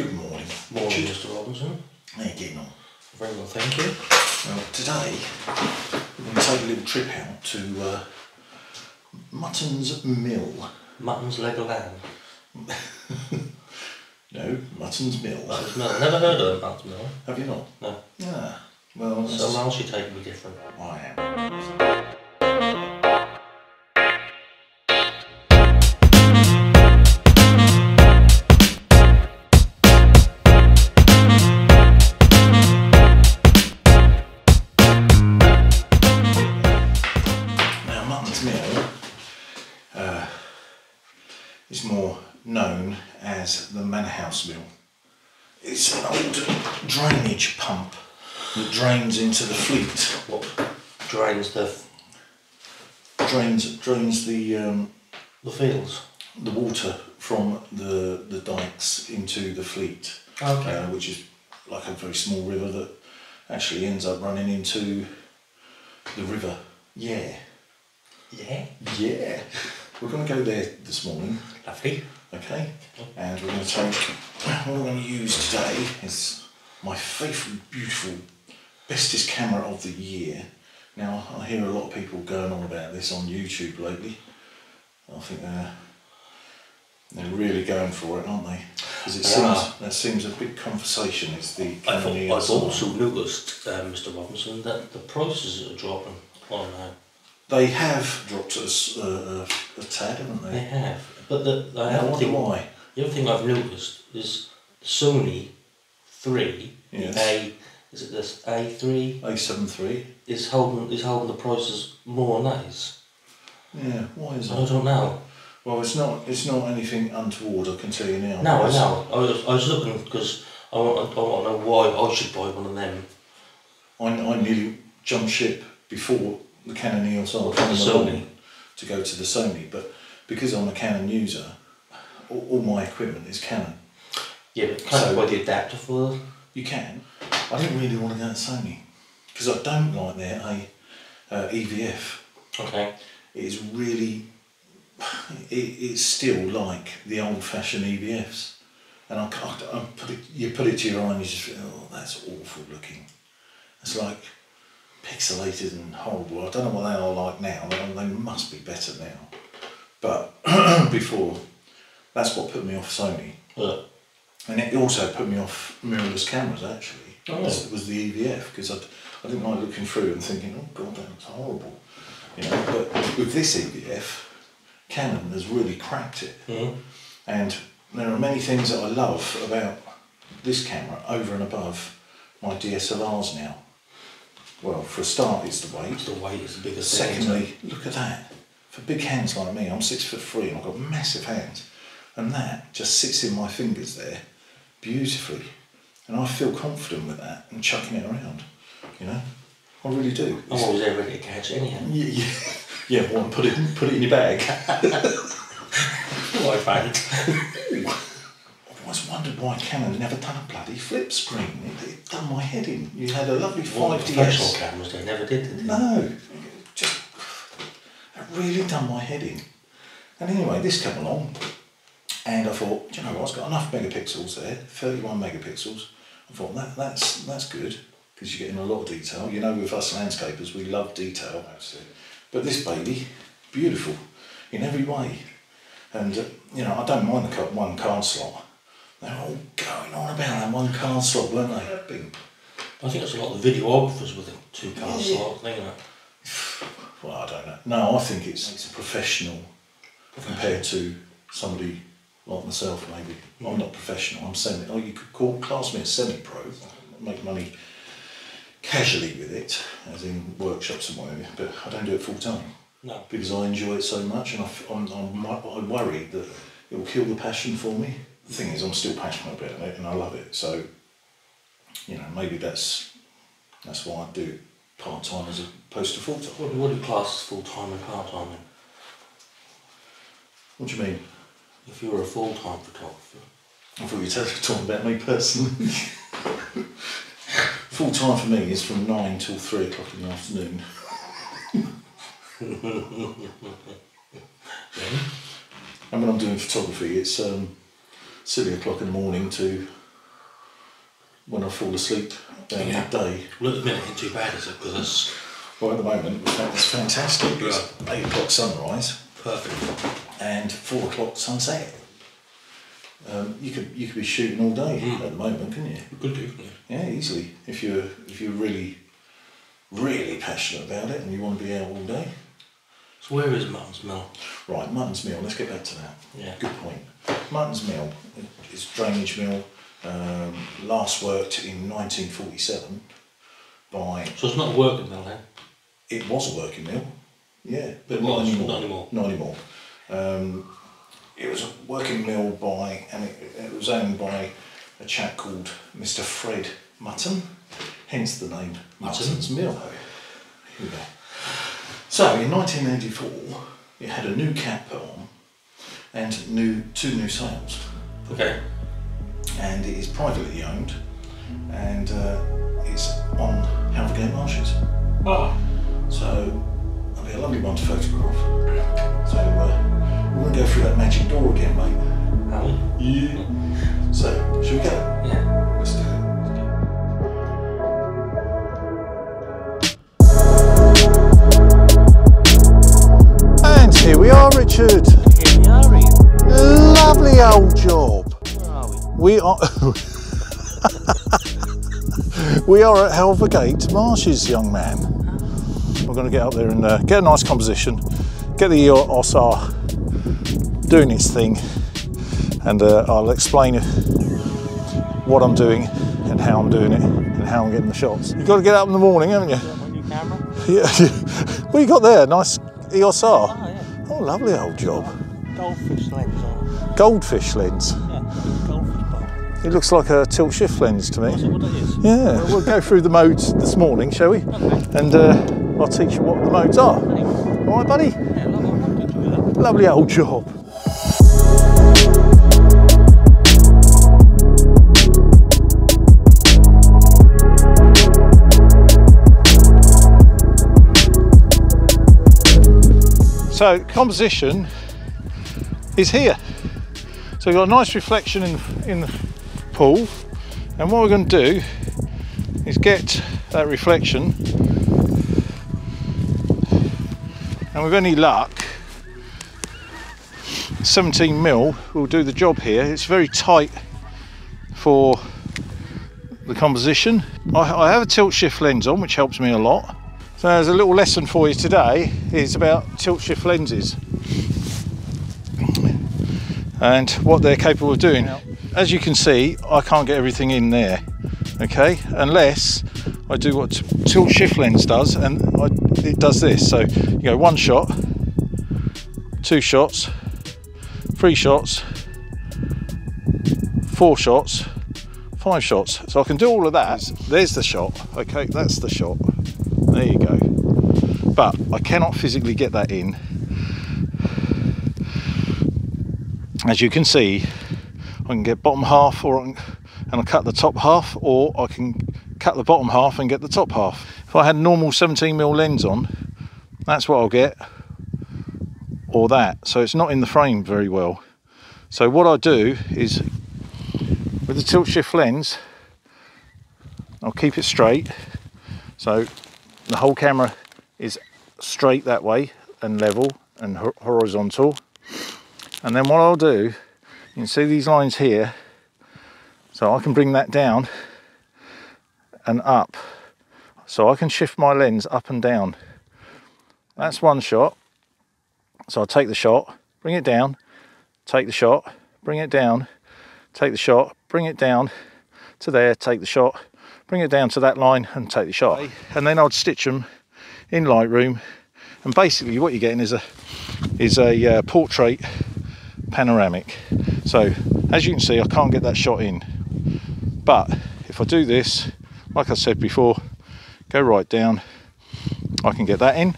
Good morning. Morning. Mr. Robinson. How you getting on? Very well, thank you. Well, today we're going to take a little trip out to uh, Mutton's Mill. Mutton's leg of lamb. No, Mutton's Mill. Mutton's mill. Never heard of Mutton's mill. Have you not? No. Yeah. Well, Somewhere else you take me different. I am. Known as the Manor House Mill. It's an old drainage pump that drains into the Fleet. What drains the Drains drains the um, the fields? the water from the the dikes into the Fleet, Okay. uh, which is like a very small river that actually ends up running into the river. Yeah, Yeah. yeah. We're going to go there this morning. Lovely. Okay, and we're going to take what we're going to use today is my faithful, beautiful, bestest camera of the year. Now I hear a lot of people going on about this on YouTube lately. I think they're they're really going for it, aren't they? Because it seems are. that seems a big conversation. Is the I thought, I've also noticed, uh, Mr. Robinson, that the prices are dropping on uh, They have dropped us uh, a, a tad, haven't They they? have. But the, the, I other wonder thing, why. the other thing I've noticed is Sony 3, Yes. A, is it this A3, A seven three. is holding, is holding the prices more nice. Yeah. Why is that? I don't know. Well, it's not. It's not anything untoward. I can tell you now. No, I know. I was, I was looking because I want, I want to know why I should buy one of them. I, I nearly jumped ship before the Canon EOS R came the along Sony? to go to the Sony, but because I'm a Canon user, all, all my equipment is Canon. Yeah, but can't So- you buy the adapter for the... You can. I didn't really want to go to Sony because I don't like their a, uh, EVF. Okay. It is really, it, it's still like the old-fashioned EVFs, and I can't. I put it, you put it to your eye and you just feel, oh, that's awful looking. It's like pixelated and horrible. I don't know what they are like now. They must be better now. But before, that's what put me off Sony. But, And it also put me off mirrorless cameras actually. Oh. Was, was the EVF because I, I didn't like looking through and thinking, oh god, that looks horrible. You know, but with this EVF, Canon has really cracked it. mm, And there are many things that I love about this camera over and above my DSLRs now. Well, for a start, it's the weight. the weight is the biggest thing. Secondly, look at that. For big hands like me, I'm six foot three and I've got massive hands. And that just sits in my fingers there beautifully. And I feel confident with that and chucking it around. You know? I really do. Oh, I'm always there ready to catch anyhow. yeah, yeah. yeah, well, put it, put it in your bag. What I find. I've always wondered why Canon never done a bloody flip screen. It, it done my head in. You had a lovely Well, 5DS. professional cameras, they never did, did they? No, really done my head in. And anyway, this came along, and I thought, do you know what? It's got enough megapixels there, thirty-one megapixels. I thought that that's that's good because you're getting a lot of detail. You know, with us landscapers, we love detail. But this baby, beautiful in every way, and uh, you know, I don't mind the one card slot. They're all going on about that one card slot, weren't they? I think it's a lot of the videographers with a two car Yeah. slot thing? Well, I don't know. No, I think it's, it's professional compared to somebody like myself, maybe. I'm not professional. I'm semi. Oh, you could call class me a semi-pro. I make money casually with it, as in workshops and whatever. But I don't do it full time No. because I enjoy it so much, and I f- I'm, I'm, I'm worried that it will kill the passion for me. The thing is, I'm still passionate about it, and I love it. So, you know, maybe that's that's why I do part time as opposed to full time. What, what do classes full time and part time then? What do you mean? If you were a full time photographer, I thought you were talking about me personally. Full time for me is from nine till three o'clock in the afternoon. And when I'm doing photography, it's um, silly o'clock in the morning to when I fall asleep during Yeah. the day. Well, at the minute, ain't too bad, is it? Because Well, at the moment, it's fantastic. It's eight o'clock sunrise perfect. and four o'clock sunset. Um, you could you could be shooting all day Mm. at the moment, couldn't you? You could do, couldn't you? Yeah, easily. If you're if you're really really passionate about it and you want to be out all day. So where is Mutton's Mill? Right, Mutton's Mill. Let's get back to that. Yeah. Good point. Mutton's Mill is drainage mill. Um, last worked in 1947 by. So it's not a working mill then? It was a working mill. Yeah, but not anymore. not anymore. Not anymore. Um, it was a working mill by, and it, it was owned by a chap called Mr. Fred Mutton, hence the name Mutton. Mutton's Mill. Here we go. So in 1984, it had a new cap put on and new two new sails, Okay. and it is privately owned, and uh, it's on Halvergate Marshes. Ah. So it'll be a lovely one to photograph. So uh, we're going to go through that magic door again, mate. Are we? Yeah. So, should we go? Yeah. Let's do it. And here we are, Richard. Here we are, Ian. Lovely old job. Where are we? We are. we are at Halvergate Marshes, young man. We're going to get up there and uh, get a nice composition, get the OSR doing its thing, and uh, I'll explain what I'm doing and how I'm doing it and how I'm getting the shots. You've got to get up in the morning, haven't you? Is my new camera? Yeah. what you got there? Nice EOSR. Oh, yeah. Oh, lovely old job. Goldfish lens on. Goldfish lens. Yeah, goldfish. It looks like a tilt shift lens to me. Is what it is? Yeah, well, we'll go through the modes this morning, shall we? Okay. And uh, I'll teach you what the modes are. All right, buddy? Yeah, love it. I'm good with that. Lovely old job. So composition is here. So we've got a nice reflection in, in the pool. And what we're going to do is get that reflection and with any luck 17 mil will do the job here. It's very tight for the composition. I, I have a tilt shift lens on which helps me a lot. So there's a little lesson for you today is about tilt shift lenses and what they're capable of doing. As you can see I can't get everything in there okay? Unless I do what tilt shift lens does and I, it does this. So you go one shot two shots three shots four shots five shots. So I can do all of that. There's the shot. Okay that's the shot. There you go. But I cannot physically get that in. As you can see I can get bottom half or and I cut the top half or I can cut the bottom half and get the top half. If I had normal 17mm lens on that's what I'll get or that. So it's not in the frame very well. So what I do is with the tilt shift lens I'll keep it straight. So the whole camera is straight that way and level and horizontal. And then what I'll do you can see these lines here. So I can bring that down and up. So I can shift my lens up and down. That's one shot. So I'll take the shot bring it down take the shot bring it down take the shot bring it down to there take the shot bring it down to that line and take the shot. And then I'd stitch them in Lightroom. And basically what you're getting is a is a uh, portrait panoramic. So as you can see I can't get that shot in. But if I do this like I said before go right down. I can get that in.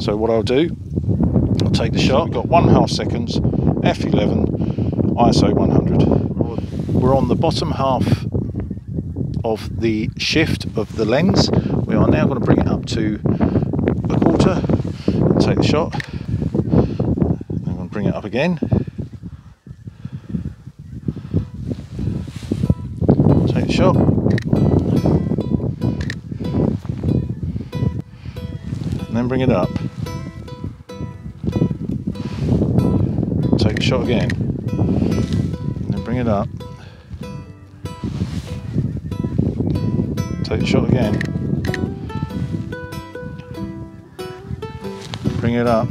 So what I'll do I'll take the shot got one half seconds. F11 ISO 100 we're on the bottom half of the shift of the lens. We are now going to bring it up to a quarter and take the shot. I'm going to bring it up again then bring it up. Take a shot again. And then bring it up. Take the shot again. Bring it up.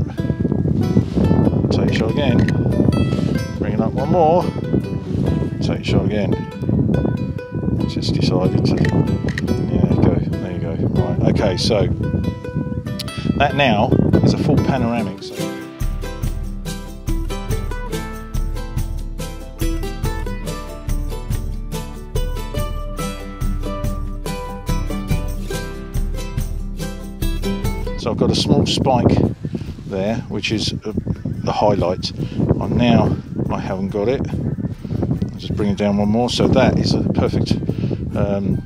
Take the shot again. Bring it up one more. Take the shot again. Just decided to. Yeah, go. There you go. Right. Okay, so that now is a full panoramic. So So I've got a small spike there, which is uh, the highlight. I'm now, I haven't got it. I'll just bring it down one more. So that is a perfect, um,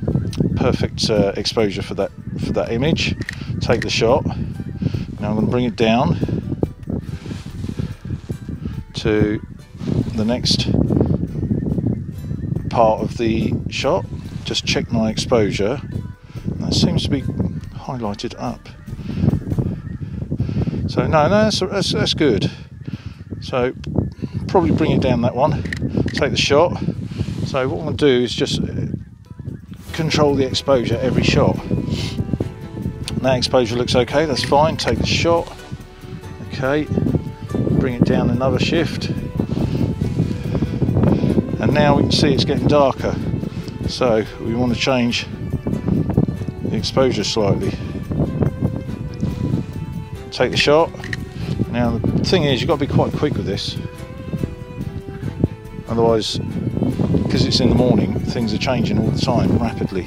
perfect uh, exposure for that for that image. Take the shot. Now I'm going to bring it down to the next part of the shot. Just check my exposure. That seems to be highlighted up. So no, no, that's, that's, that's good. So probably bring it down that one. Take the shot. So what I'm to do is just control the exposure every shot. That exposure looks okay. That's fine. Take the shot. Okay. Bring it down another shift. And now we can see it's getting darker. So we want to change the exposure slightly take the shot. Now the thing is you've got to be quite quick with this. Otherwise, because it's in the morning, things are changing all the time rapidly.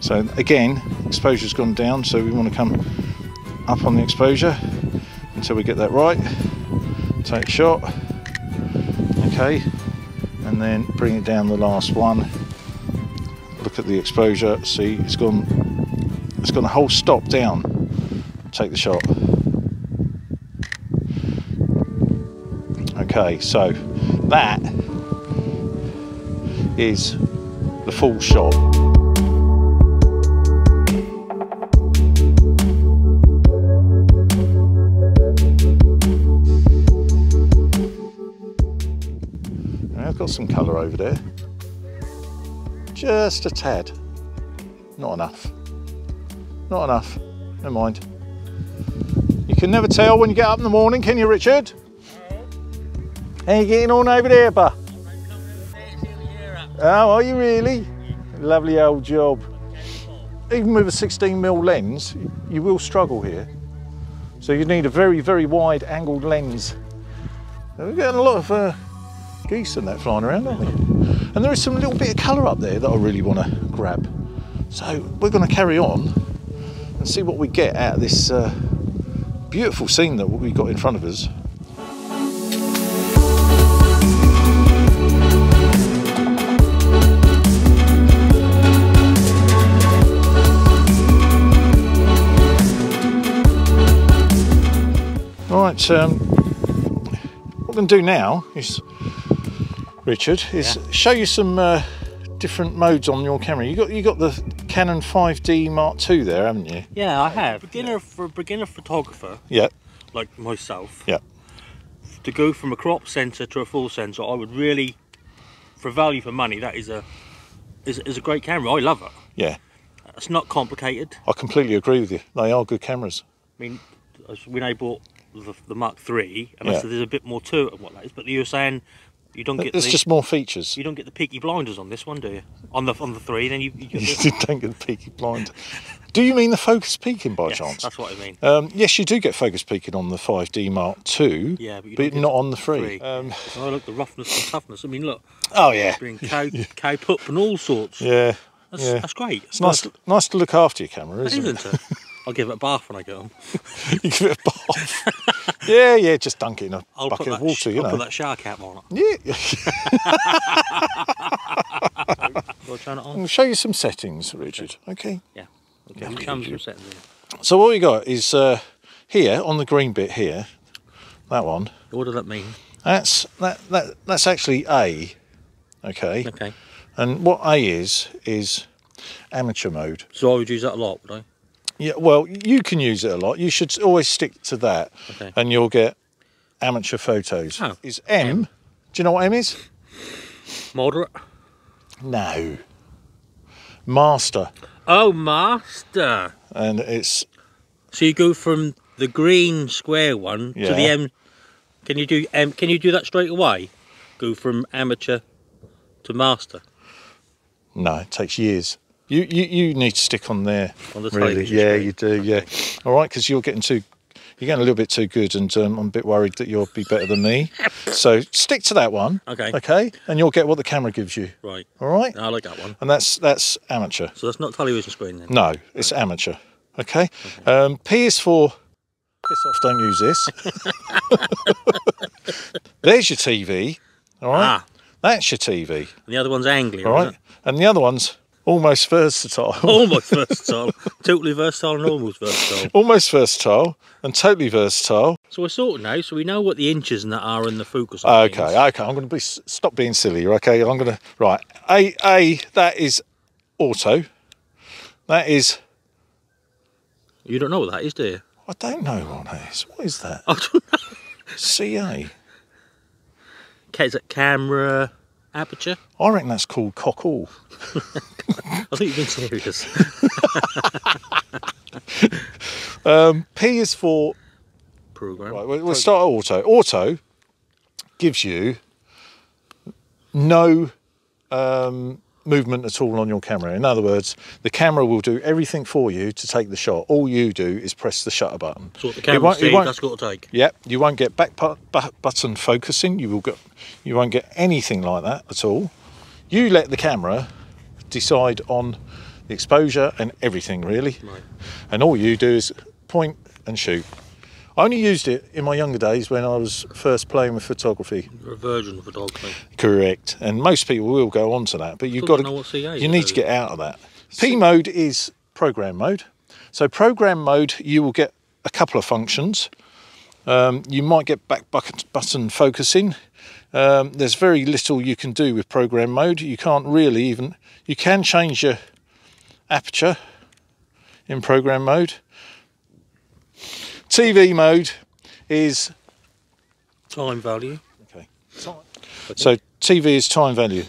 So again, exposure's gone down, so we want to come up on the exposure until we get that right. Take shot. Okay. And then bring it down the last one. Look at the exposure. See, it's gone it's gone a whole stop down. Take the shot. Okay, so that is the full shot. Some colour over there. Just a tad. Not enough. Not enough. Never mind. You can never tell when you get up in the morning, can you, Richard? How you getting on over there, pa? Oh, are you really? Lovely old job. Even with a 16mm lens, you will struggle here. So you need a very, very wide angled lens. We're getting a lot of uh, geese and that flying around, aren't? And there is some little bit of colour up there that I really want to grab. So we're going to carry on and see what we get out of this uh, beautiful scene that we've got in front of us. Right, um, what I'm going to do now is, Richard, is Yeah. show you some uh, different modes on your camera. You got you got the Canon 5D Mark II there, haven't you? Yeah, I have. Beginner for a beginner photographer Yeah, like myself. yeah, To go from a crop sensor to a full sensor, I would really, for value for money, that is a is, is a great camera. I love it. yeah. It's not complicated. I completely agree with you. They are good cameras. I mean, when I bought the, the Mark III, and I said there's a bit more to it and what that is, but you were saying you don't get There's the just more features. you don't get the peaky blinders on this one, do you? On the on the three, then you, you You don't get the peaky blind. Do you mean the focus peaking by yes, chance? that's what I mean. Um, yes, you do get focus peaking on the 5D Mark II, Yeah, but you but don't on the 3. three. Um, Oh, look, the roughness and toughness. I mean, look, oh, yeah. being cow, cow pup and all sorts. Yeah. That's, yeah. that's great. It's nice, nice to look after your camera, isn't, isn't it? I'll give it a bath when I get home. you give it a bath. yeah, yeah, just dunk it in a I'll bucket of water, sh- you I'll know. put that shower cap on it. Yeah. Go turn it on. I'll show you some settings, Richard. Okay. Yeah. Okay. We come some settings. So what we got is uh, here on the green bit here, that one. What does that mean? That's that that that's actually A. Okay. Okay. And what A is is amateur mode. So I would use that a lot, would I? Yeah. Well, you can use it a lot. You should always stick to that, Okay. and you'll get amateur photos. Oh, Is M? Do you know what M is? Moderate. No. Master, Oh, master. and it's So you go from the green square one to the M. Can you do M? Can you do that straight away? Go from amateur to master. no. It takes years. You you, you need to stick on there. On the really. Yeah, screen. you do. Yeah. All right, because you're getting too. You're getting a little bit too good, and um, I'm a bit worried that you'll be better than me. so stick to that one. Okay. Okay, and you'll get what the camera gives you. Right. All right. I like that one. And that's that's amateur. So that's not television screen then. No, it's amateur. Okay. Um, P is for piss off. Don't use this. There's your TV. All right. Ah, That's your TV. and the other one's angling. All right. And the other one's almost versatile. Almost versatile. totally versatile and almost versatile. almost versatile and totally versatile. So we're sorted now, so we know what the inches and that are in the focus. and things. Okay. Okay. I'm going to be stop being silly. Okay. I'm going to right. A A. That is auto. That is. You don't know what that is, do you? I don't know what that is. What is that? I don't know. CA. Okay, Is it camera aperture? I reckon that's called cockle. I think you've been serious. Um, P is for Program. right. We'll, we'll start auto. Auto gives you no um, movement at all on your camera. In other words, the camera will do everything for you to take the shot. All you do is press the shutter button. So what the camera sees, that's got to take. Yep, you won't get back bu- button focusing. You will get, you won't get anything like that at all. You let the camera decide on the exposure and everything really, Right. and all you do is point and shoot. I only used it in my younger days when I was first playing with photography. You're a virgin of a dog. Correct, and most people will go on to that, but you've got to. what CA is, You need though. to get out of that. P mode is program mode. So program mode, you will get a couple of functions. Um, you might get back button focusing. Um, there's very little you can do with program mode. You can't really even. You can change your aperture in program mode. TV mode is Time value. Okay. So TV is time value.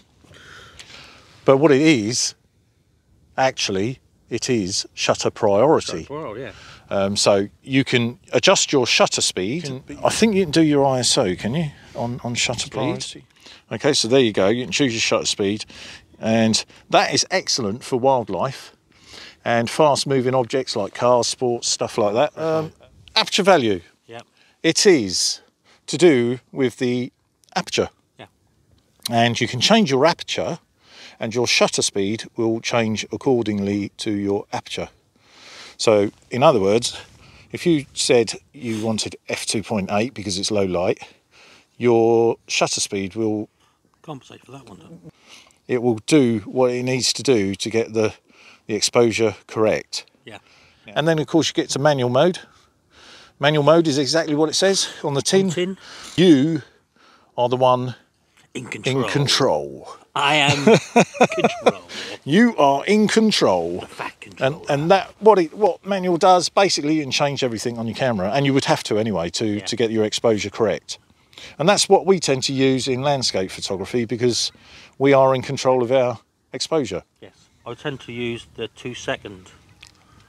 But what it is, actually, it is shutter priority. Well, yeah. Um, so you can adjust your shutter speed. I think you can do your ISO, can you, on, on shutter speed? Priority. Okay, so there you go. You can choose your shutter speed. And that is excellent for wildlife and fast moving objects like cars, sports, stuff like that. Um, aperture value. Yep. It is to do with the aperture. Yeah. And you can change your aperture and your shutter speed will change accordingly to your aperture. So, in other words, if you said you wanted f2.8 because it's low light, your shutter speed will Compensate for that one. It? it will do what it needs to do to get the the exposure correct. Yeah. And then of course you get to manual mode. Manual mode is exactly what it says on the tin. Tin. You are the one In control. in control. I am in control. You are in control. Fat control. And and that what it what manual does basically you can change everything on your camera and you would have to anyway to Yeah. to get your exposure correct. And that's what we tend to use in landscape photography because we are in control of our exposure. yes. I tend to use the two second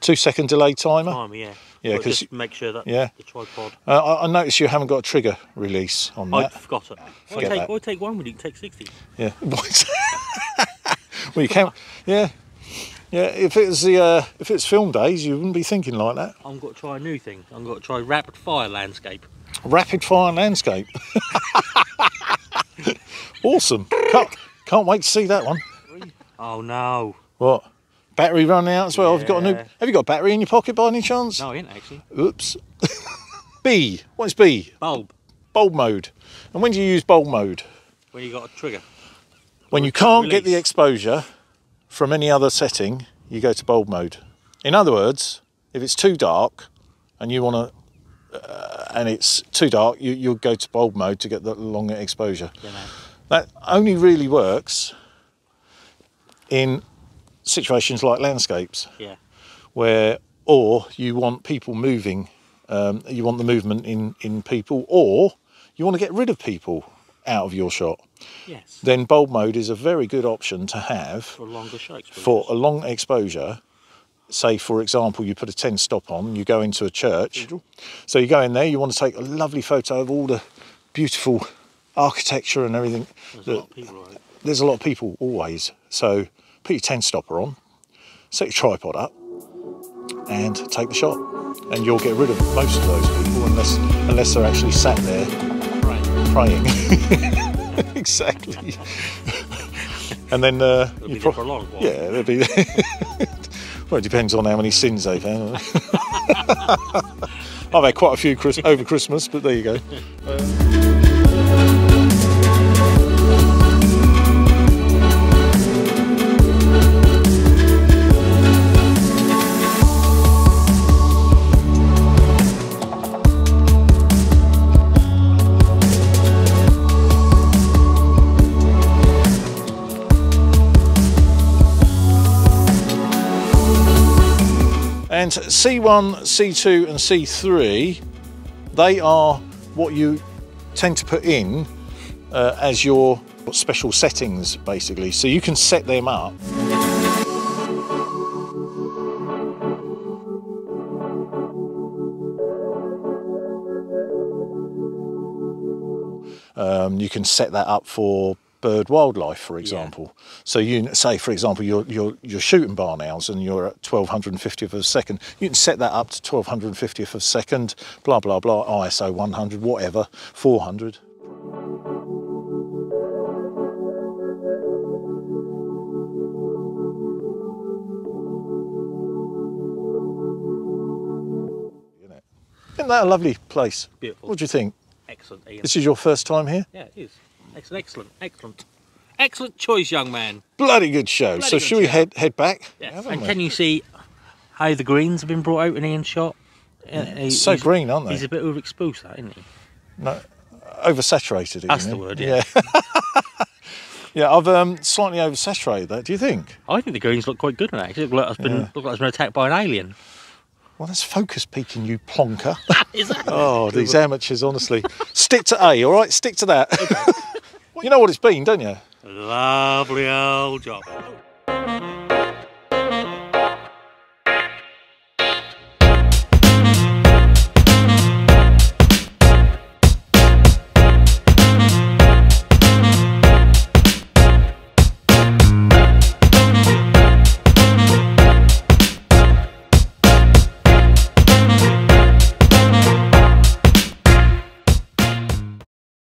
Two second delay timer. timer, yeah. Yeah, But 'cause- just make sure that yeah. the tripod. Uh, I, I notice you haven't got a trigger release on I that. forgot it. Why Forget take, that. take one when you can take 60? Yeah. Well, you can. Yeah. Yeah. If it was the uh, if it's film days, you wouldn't be thinking like that. I'm going to try a new thing. I'm going to try rapid fire landscape. Rapid fire landscape. awesome. Can't, can't wait to see that one. Oh no. What? Battery running out as well. Have you got a new? Have you got a battery in your pocket by any chance? No, I ain't actually. Oops. B. What is B? Bulb. Bulb mode. And when do you use bulb mode? When you got a trigger. When you can't get the exposure from any other setting, you go to bulb mode. In other words, if it's too dark and you want to, uh, and it's too dark, you, you'll go to bulb mode to get the longer exposure. Know. That only really works in situations like landscapes Yeah. where or you want people moving um, you want the movement in in people or you want to get rid of people out of your shot Yes. then bulb mode is a very good option to have For a longer shot for a long exposure say for example you put a 10 stop on you go into a church so you go in there you want to take a lovely photo of all the beautiful architecture and everything There's that- a lot of people right. there's a lot of people always. So put your 10 stopper on, set your tripod up, and take the shot. And you'll get rid of most of those people unless unless they're actually sat there Right. praying. exactly. and then uh, you there for long yeah, they'll be. well, it depends on how many sins they've had. I've had quite a few Chris- over Christmas, but there you go. C1, C2, and C3, they are what you tend to put in uh, as your special settings, basically. So you can set them up. Um, you can set that up for bird wildlife, for example. So you say, for example, you're, you're, you're shooting barn owls and you're at 1250th of a second. You can set that up to 1250th of a second, blah, blah, blah, ISO 100, whatever, 400. Isn't that a lovely place? Beautiful. What do you think? Excellent, Ian. This is your first time here? Yeah, it is. Excellent, excellent, excellent. Excellent choice, young man. Bloody good show. Bloody so good should we head head back? Yes. And we? can you see how the greens have been brought out in Ian's shot? Yeah, he- so green, aren't they? He's a bit overexposed, that, isn't he? No, oversaturated. That's the mean? word, yeah. yeah, I've um, slightly oversaturated that. Do you think? I think the greens look quite good, actually. Look like it's been, Yeah. look like it's been attacked by an alien. Well, that's focus peaking, you plonker. Is that? oh, these amateurs, honestly. Stick to A, all right? Stick to that. you know what it's been, don't you? Lovely old job.